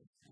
Jesus.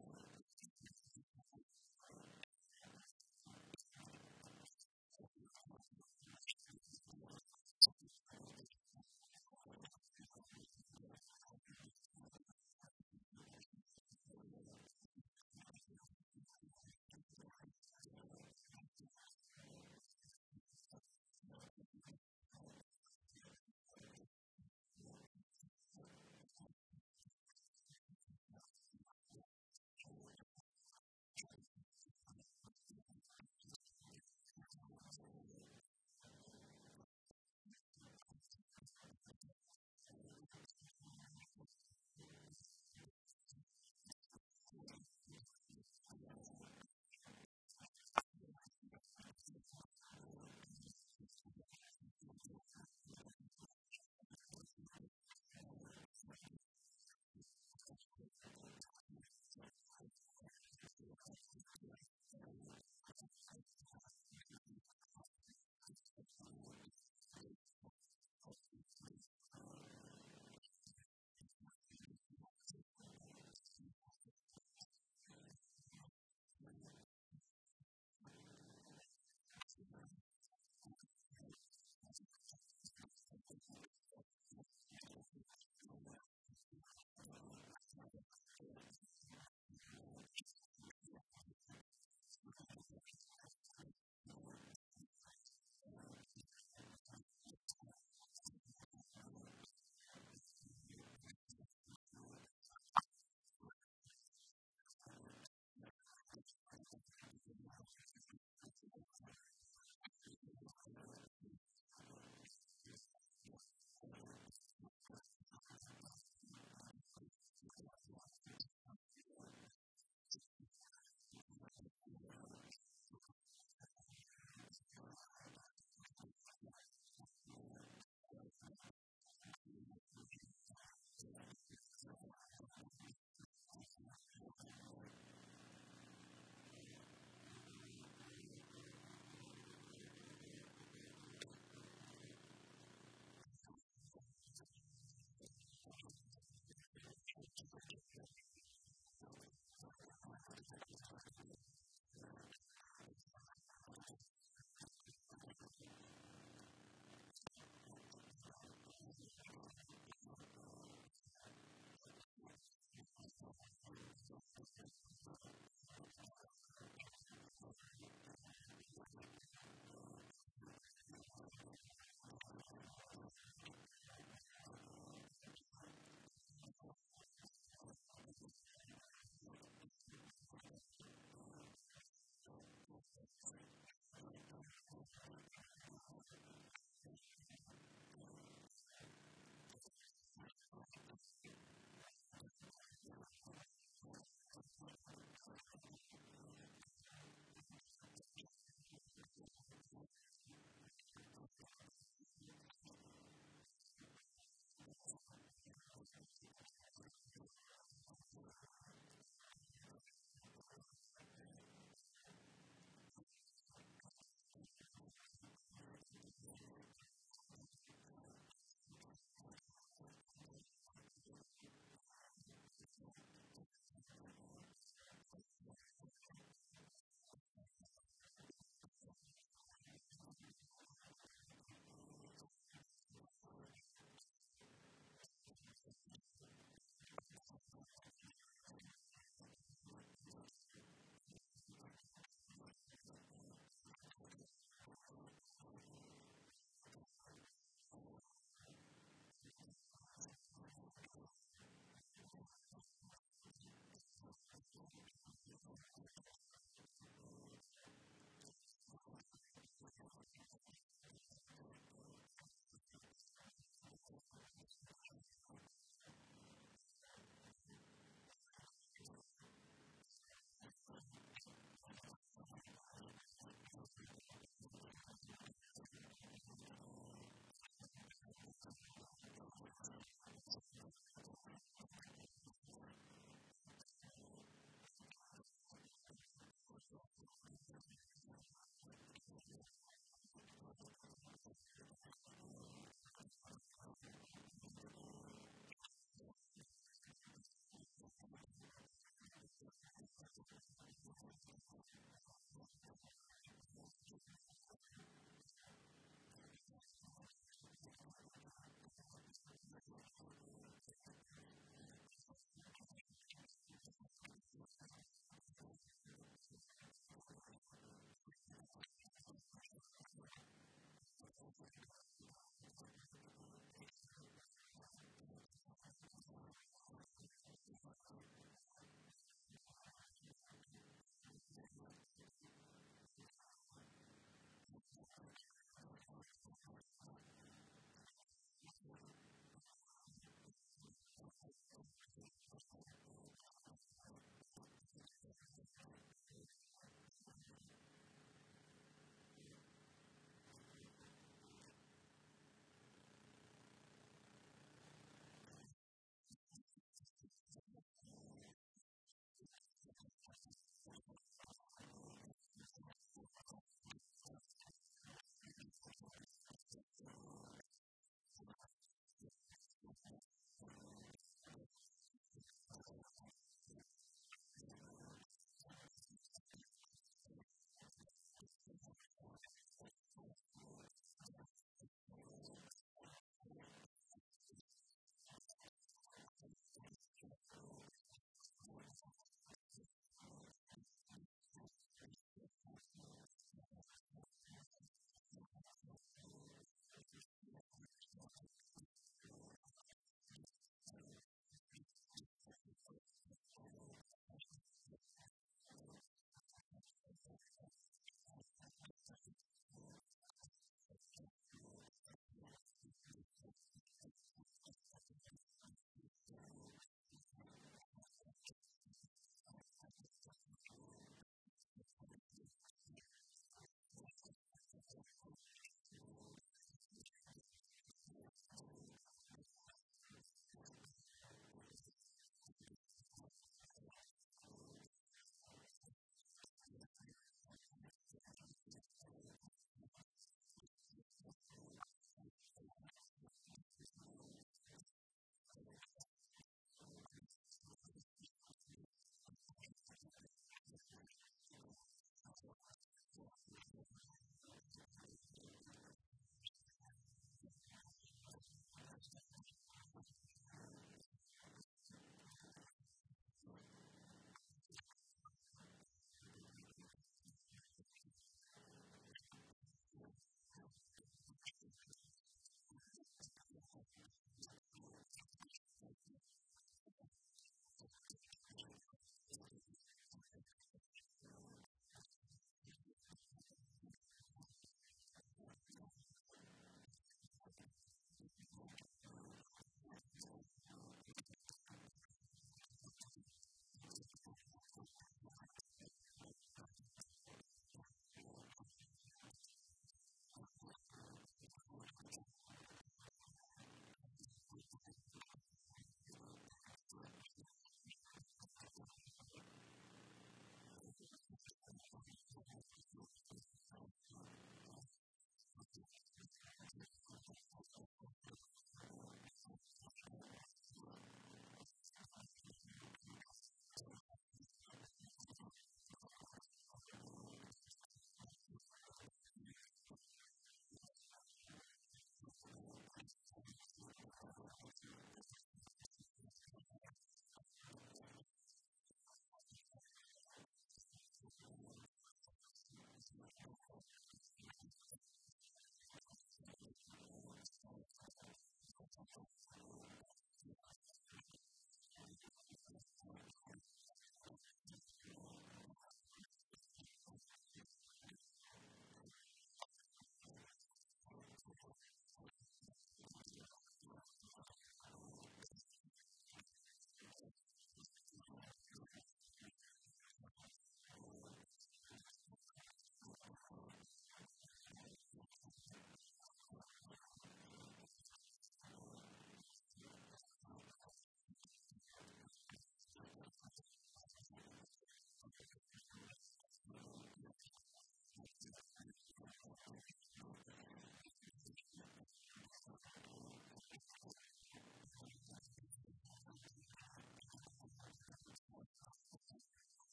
You.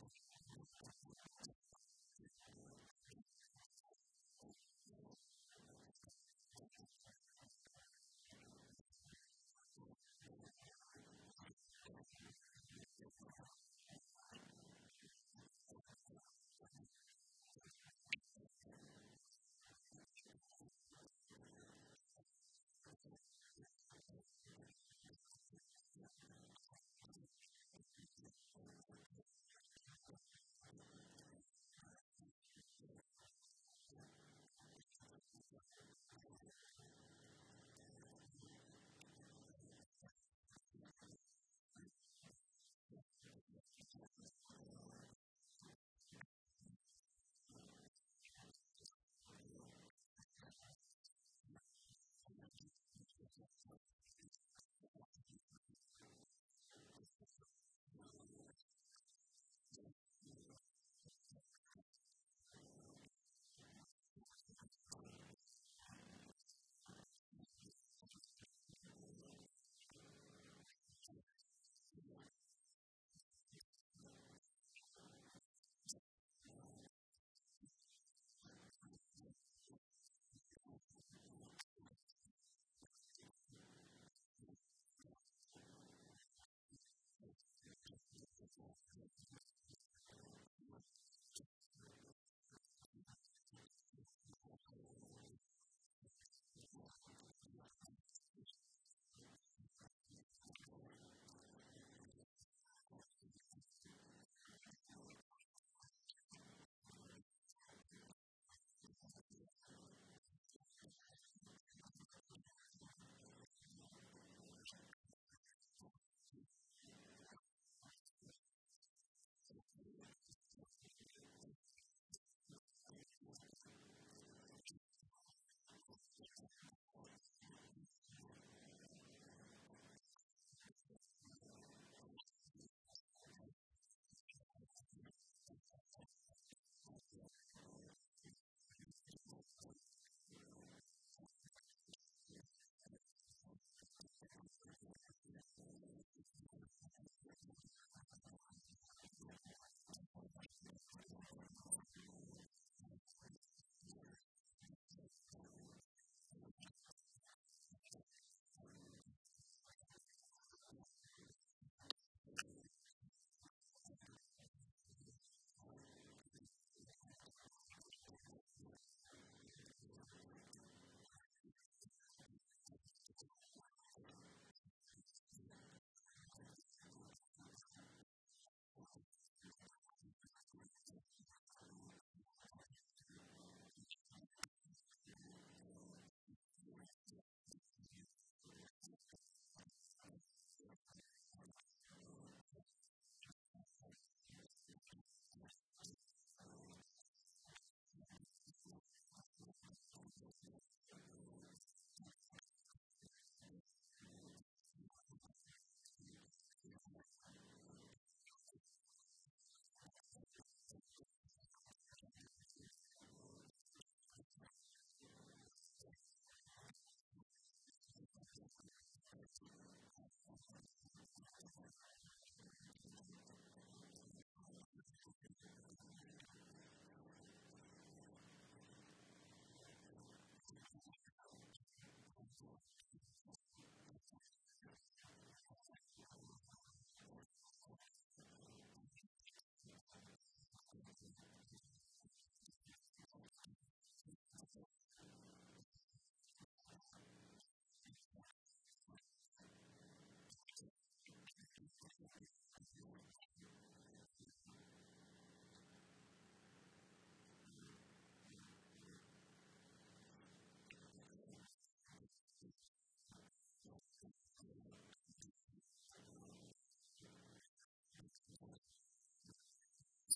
Jesus.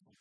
of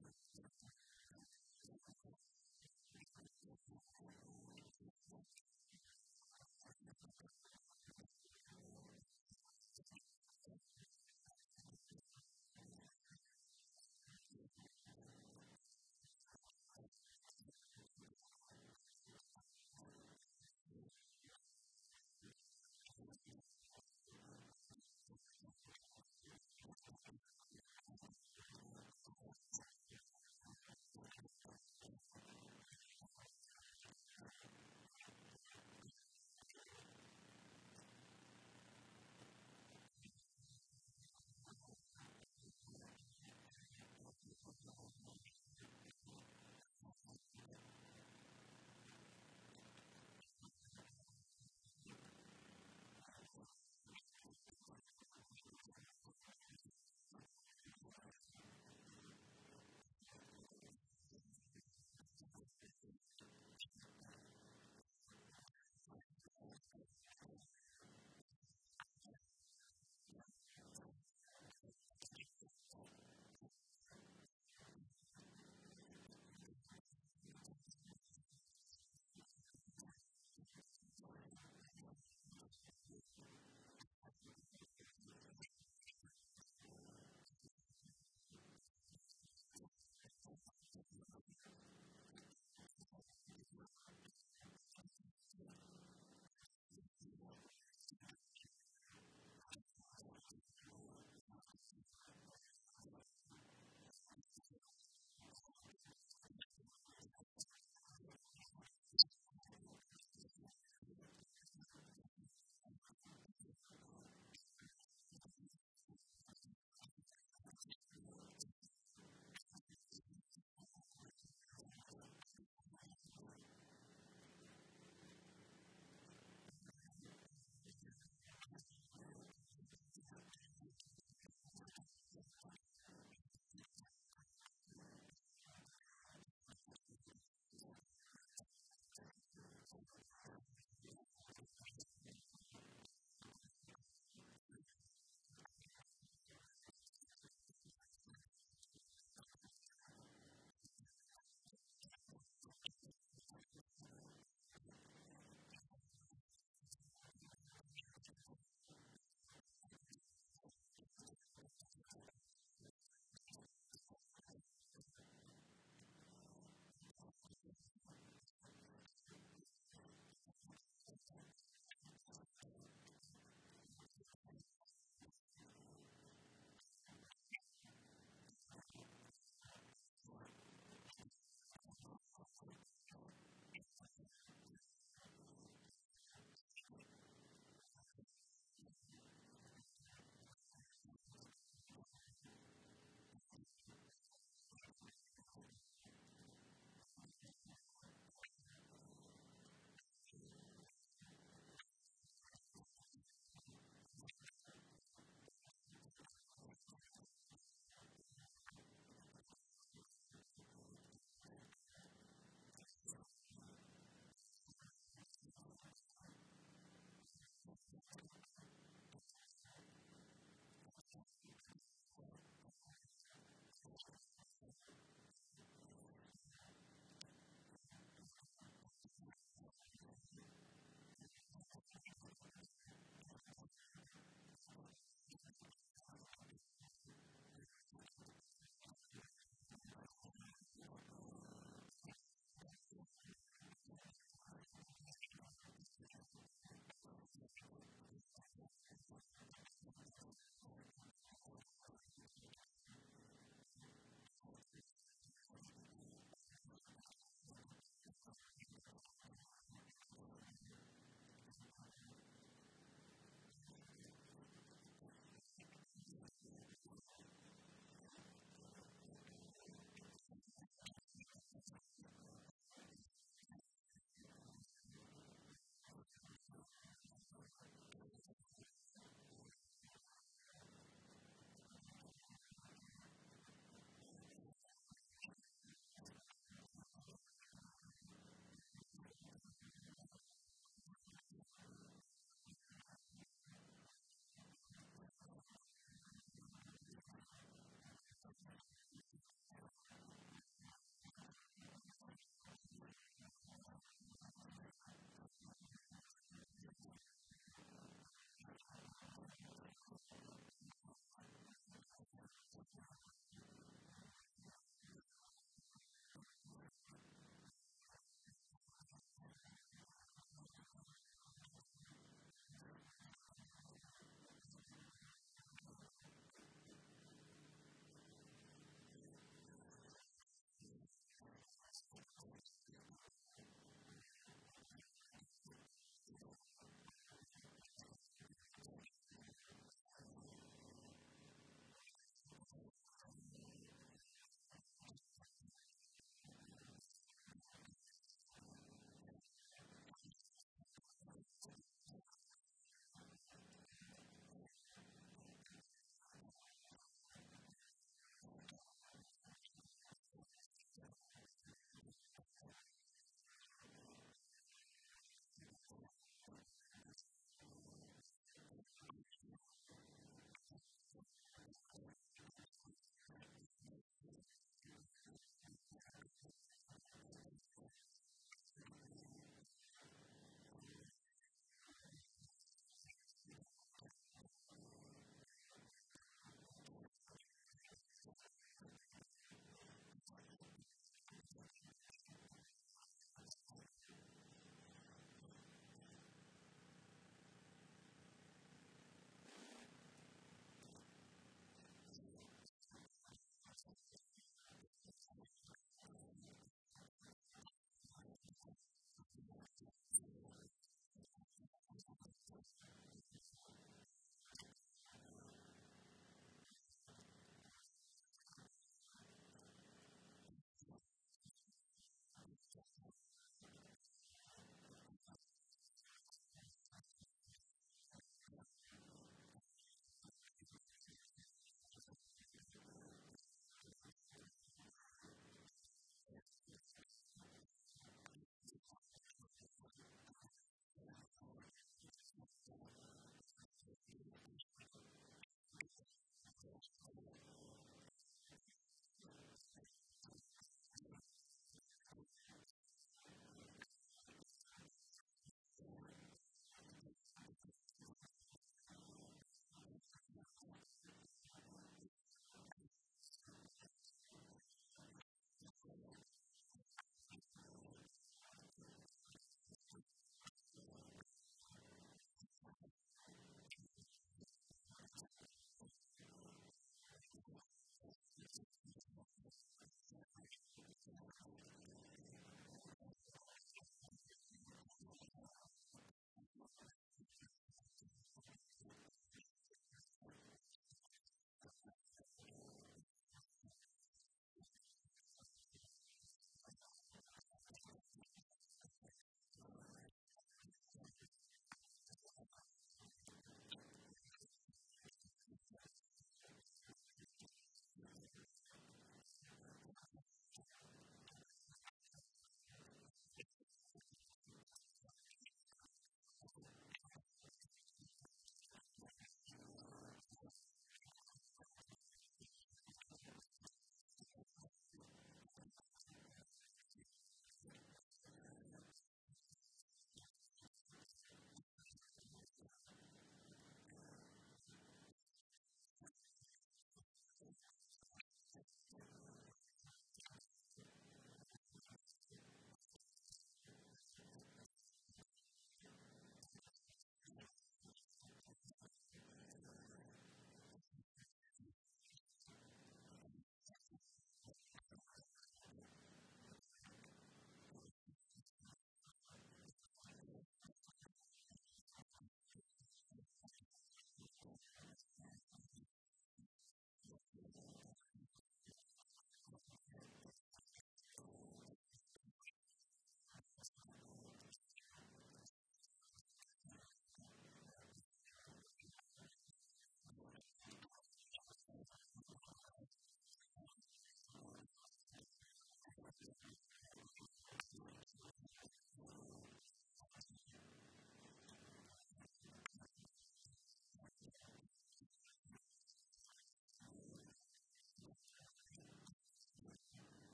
Thank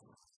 Jesus.